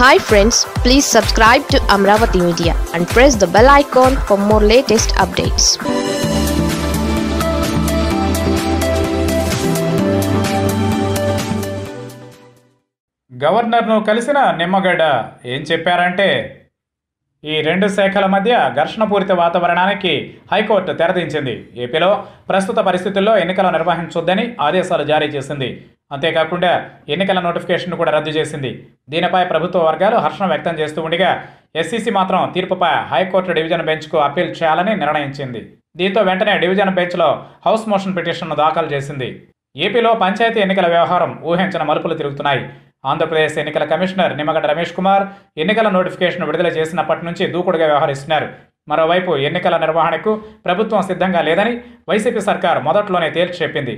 Hi friends please subscribe to Amaravati media and press the bell icon for more latest updates గవర్నర్ను కలిసిన నిమ్మగడ్డ ఏం చెప్పారంటే ఈ రెండు శాఖల మధ్య ఘర్షణపూరిత వాతావరణానికి హైకోర్టు తెరదించింది. ఏపీలో ప్రస్తుత పరిస్థితుల్లో ఎన్నికలు నిర్వహించొద్దని ఆదేశాలు జారీ చేసింది. అంతేకాకుండా ఎన్నికల నోటిఫికేషన్ కూడా రద్దు చేసింది. దీనిపై ప్రభుత్వ వర్గాలు హర్షణ వ్యక్తం చేస్తూ ఉండగా ఎస్సీసీ మాత్రం తీర్పుపై హైకోర్టు డివిజన్ బెంచ్కు అప్పీల్ చేయాలని నిర్ణయించింది. దీంతో వెంటనే డివిజన్ బెంచ్లో హౌస్ మోషన్ పిటిషన్ను దాఖలు చేసింది. ఏపీలో పంచాయతీ ఎన్నికల వ్యవహారం ఊహించిన మలుపులు తిరుగుతున్నాయి. ఆంధ్రప్రదేశ్ ఎన్నికల కమిషనర్ నిమ్మగడ్డ రమేష్ కుమార్ ఎన్నికల నోటిఫికేషన్ విడుదల చేసినప్పటి నుంచి దూకుడుగా వ్యవహరిస్తున్నారు. మరోవైపు ఎన్నికల నిర్వహణకు ప్రభుత్వం సిద్ధంగా లేదని వైసీపీ సర్కార్ మొదట్లోనే తేల్చి చెప్పింది.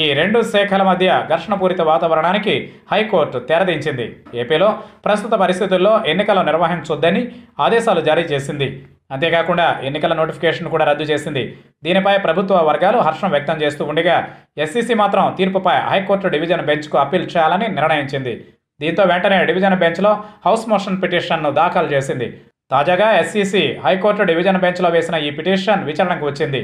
ఈ రెండు శాఖల మధ్య ఘర్షణపూరిత వాతావరణానికి హైకోర్టు తెరదించింది. ఏపీలో ప్రస్తుత పరిస్థితుల్లో ఎన్నికలు నిర్వహించొద్దని ఆదేశాలు జారీ చేసింది. అంతేకాకుండా ఎన్నికల నోటిఫికేషన్ కూడా రద్దు చేసింది. దీనిపై ప్రభుత్వ వర్గాలు హర్షం వ్యక్తం చేస్తూ ఉండగా ఎస్సీసీ మాత్రం తీర్పుపై హైకోర్టు డివిజన్ బెంచ్కు అప్పీల్ చేయాలని నిర్ణయించింది. దీంతో వెంటనే డివిజన్ బెంచ్లో హౌస్ మోషన్ పిటిషన్ను దాఖలు చేసింది. తాజాగా ఎస్సీసీ హైకోర్టు డివిజన్ బెంచ్లో వేసిన ఈ పిటిషన్ విచారణకు వచ్చింది.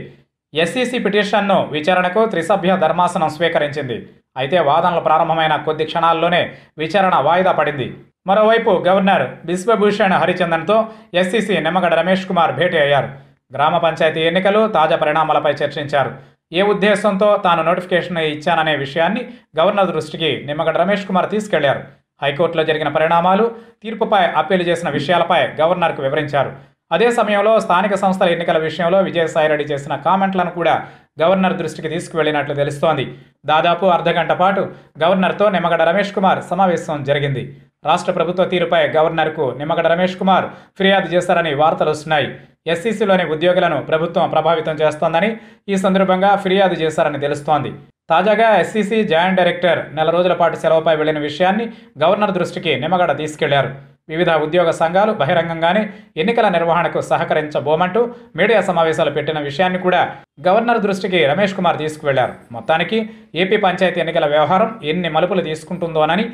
ఎస్సీసీ పిటిషన్ను విచారణకు త్రిసభ్య ధర్మాసనం స్వీకరించింది. అయితే వాదనలు ప్రారంభమైన కొద్ది క్షణాల్లోనే విచారణ వాయిదా పడింది. మరోవైపు గవర్నర్ బిశ్వభూషణ్ హరిచందన్తో ఎస్సీసీ నిమ్మగడ్డ రమేష్ కుమార్ భేటీ అయ్యారు. గ్రామ పంచాయతీ ఎన్నికలు తాజా పరిణామాలపై చర్చించారు. ఏ ఉద్దేశంతో తాను నోటిఫికేషన్ ఇచ్చాననే విషయాన్ని గవర్నర్ దృష్టికి నిమ్మగడ్డ రమేష్ కుమార్ తీసుకెళ్ళారు. హైకోర్టులో జరిగిన పరిణామాలు తీర్పుపై అప్పీలు చేసిన విషయాలపై గవర్నర్కు వివరించారు. అదే సమయంలో స్థానిక సంస్థల ఎన్నికల విషయంలో విజయసాయిరెడ్డి చేసిన కామెంట్లను కూడా గవర్నర్ దృష్టికి తీసుకువెళ్ళినట్లు తెలుస్తోంది. దాదాపు అర్ధగంట పాటు గవర్నర్తో నిమ్మగడ రమేష్ కుమార్ సమావేశం జరిగింది. రాష్ట్ర ప్రభుత్వ తీరుపై గవర్నర్కు నిమ్మగడ రమేష్ కుమార్ ఫిర్యాదు చేశారని వార్తలు వస్తున్నాయి. ఎస్సీసీలోని ఉద్యోగులను ప్రభుత్వం ప్రభావితం చేస్తోందని ఈ సందర్భంగా ఫిర్యాదు చేశారని తెలుస్తోంది. తాజాగా ఎస్సీసీ జాయింట్ డైరెక్టర్ నెల రోజుల పాటు సెలవుపై వెళ్ళిన విషయాన్ని గవర్నర్ దృష్టికి నిమ్మగడ తీసుకెళ్ళారు. వివిధ ఉద్యోగ సంఘాలు బహిరంగంగానే ఎన్నికల నిర్వహణకు సహకరించబోమంటూ మీడియా సమావేశాలు పెట్టిన విషయాన్ని కూడా గవర్నర్ దృష్టికి రమేష్ కుమార్ తీసుకువెళ్ళారు. మొత్తానికి ఏపీ పంచాయతీ ఎన్నికల వ్యవహారం ఎన్ని మలుపులు తీసుకుంటుందోనని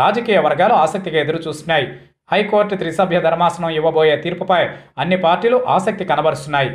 రాజకీయ వర్గాలు ఆసక్తిగా ఎదురు చూస్తున్నాయి హైకోర్టు త్రిసభ్య ధర్మాసనం ఇవ్వబోయే తీర్పుపై అన్ని పార్టీలు ఆసక్తి కనబరుస్తున్నాయి.